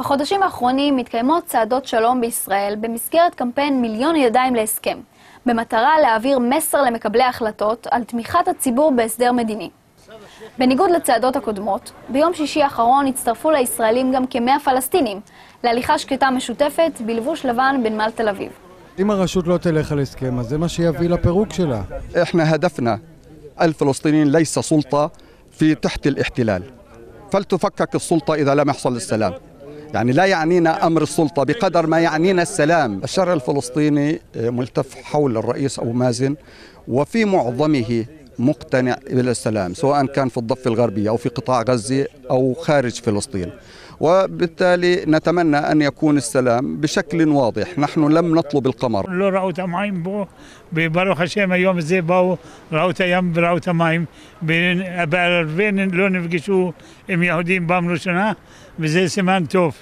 בחודשים האחרונים מתקיימות צעדות שלום בישראל במסגרת קמפיין מיליון ידיים להסכם, במטרה להעביר מסר למקבלי ההחלטות על תמיכת הציבור בהסדר מדיני. בניגוד לצעדות הקודמות, ביום שישי האחרון הצטרפו לישראלים גם כמאה פלסטינים להליכה שקטה משותפת בלבוש לבן בנמל תל אביב. אם הרשות לא תלך על הסכם, אז זה מה שיביא לפירוק שלה. احنا هدفنا الفلسطينيين ليس سلطة في تحت الاحتلال فلتفكك السلطة إذا لم يحصل السلام يعني لا يعنينا أمر السلطة بقدر ما يعنينا السلام. الشارع الفلسطيني ملتف حول الرئيس أبو مازن وفي معظمه مقتنع بالسلام سواء كان في الضفة الغربية أو في قطاع غزة أو خارج فلسطين. وبالتالي نتمنى أن يكون السلام بشكل واضح نحن لم نطلب القمر לא ראו את המים בו, וברוך השם היום הזה באו, ראו את הים וראו את המים. בערבי לא נפגשו עם יהודים פעם ראשונה, וזה סימן טוב.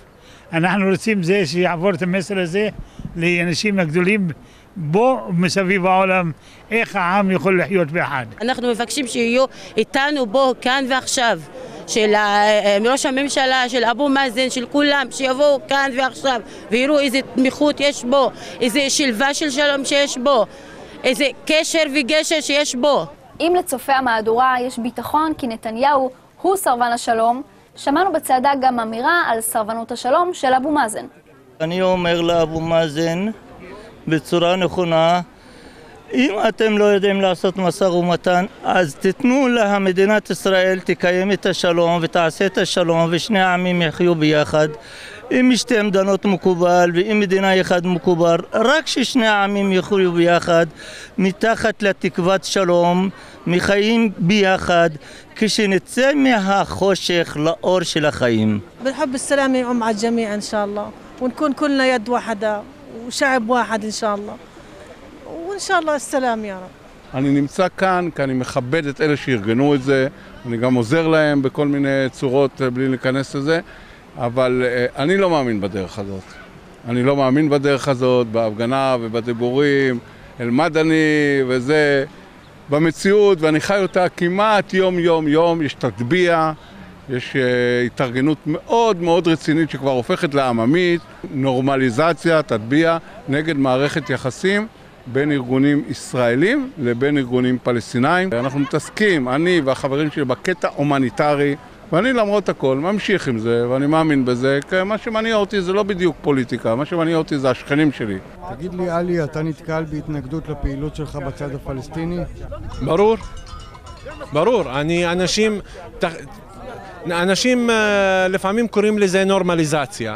אנחנו רוצים זה שיעבור את המסר הזה לאנשים הגדולים בו ומסביב העולם, איך העם יכול לחיות ביחד. אנחנו מבקשים שיהיו איתנו בו כאן ועכשיו. של ה- ראש הממשלה, של אבו מאזן, של כולם, שיבואו כאן ועכשיו ויראו איזה תמיכות יש בו, איזה שלווה של שלום שיש בו, איזה קשר וגשר שיש בו. אם לצופי המהדורה יש ביטחון כי נתניהו הוא סרבן השלום, שמענו בצעדה גם אמירה על סרבנות השלום של אבו מאזן. אני אומר לאבו מאזן בצורה נכונה, אם אתם לא יודעים לעשות משא ומתן, אז תיתנו למדינת ישראל תקיים את השלום ותעשה את השלום ושני העמים יחיו ביחד. אם שתי מדינות מקובל ואם מדינה אחת מקובל, רק ששני העמים יחיו ביחד, מתחת לתקוות שלום, מחיים ביחד, כשנצא מהחושך לאור של החיים. بنحب السلام يعم على الجميع إن شاء الله ونكون كلنا يد واحدة وشعب واحد إن شاء الله ان شاء الله السلام يا رب אני נמצא כאן כי אני מכבד את אלה שארגנו את זה, אני גם עוזר להם בכל מיני צורות אה, בלי להיכנס לזה, אבל אה, אני לא מאמין בדרך הזאת. אני לא מאמין בדרך הזאת, בהפגנה ובדיבורים, אל-מדני וזה, במציאות, ואני חי אותה כמעט יום-יום-יום, יש תטביע, יש אה, התארגנות מאוד מאוד רצינית שכבר הופכת לעממית, נורמליזציה, תטביע, נגד מערכת יחסים. בין ארגונים ישראלים לבין ארגונים פלסטינאים. אנחנו מתעסקים, אני והחברים שלי, בקטע הומניטרי, ואני למרות הכל ממשיך עם זה, ואני מאמין בזה, כי מה שמניע אותי זה לא בדיוק פוליטיקה, מה שמניע אותי זה השכנים שלי. תגיד לי, עלי, אתה נתקל בהתנגדות לפעילות שלך בצד הפלסטיני? ברור, ברור. אני, אנשים, ת- אנשים אה, לפעמים קוראים לזה נורמליזציה.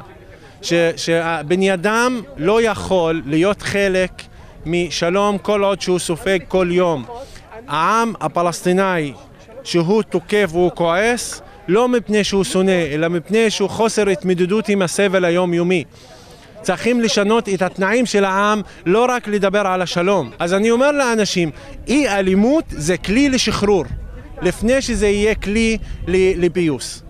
ש- שבן אדם לא יכול להיות חלק משלום כל עוד שהוא סופג כל יום. העם הפלסטיני שהוא תוקף והוא כועס, לא מפני שהוא שונא, אלא מפני שהוא חוסר התמודדות עם הסבל היומיומי. צריכים לשנות את התנאים של העם, לא רק לדבר על השלום. אז אני אומר לאנשים, אי אלימות זה כלי לשחרור, לפני שזה יהיה כלי לפיוס.